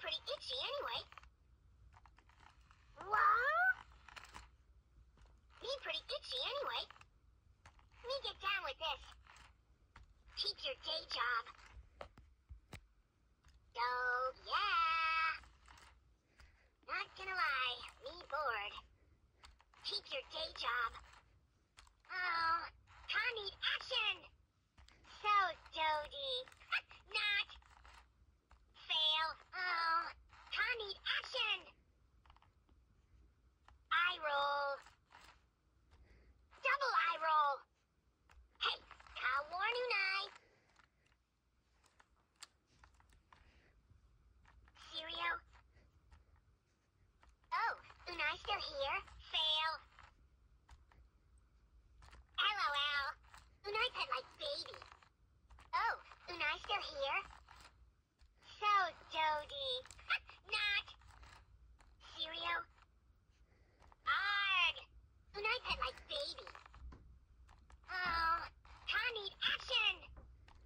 pretty itchy anyway. What? Me pretty itchy anyway. Me get down with this. Keep your day job. So, yeah. Not gonna lie, me bored. Keep your day job. Oh, Con need action! So, Dodie. Not. Fail. Oh, Con need action! Eye roll. Double eye roll. Hey, Kawarnunai. Sirio. Oh, Unai still here? Fail. LOL. Unai pet like baby. Oh, Unai still here? So, Dodie. Not. Sirio. Arg. Unai pet like baby. Oh, Con need action.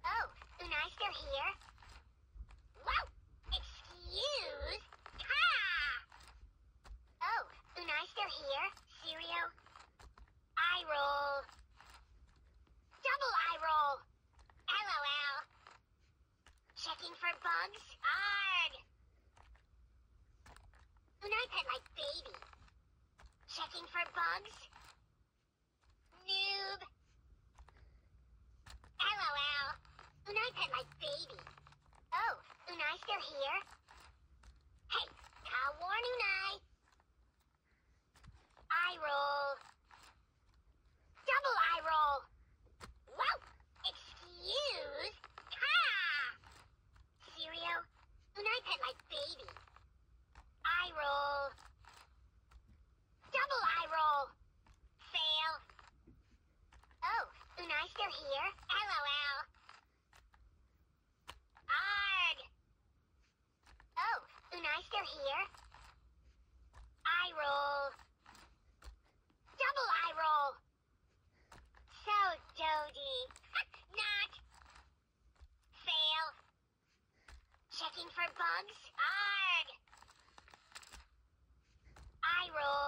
Oh, Unai still here? Wow. Excuse? Ka! Oh, Unai still here? Sirio? Eye roll. Double eye roll. LOL. Checking for bugs? Arg. Pet like baby. Checking for bugs? Noob. LOL. Unai pet like baby. Oh, Unai still here? Hey, Kawarn Unai. Eye roll. Double eye roll. Wow. Excuse? Ka! Sirio, Unai pet like baby. Eye roll. Double eye roll. Fail. Oh, Still here? LOL. Arg. Oh, Unai still here? Eye roll. Double eye roll. So, Dodie. Not. Fail. Checking for bugs? Arg. Eye roll.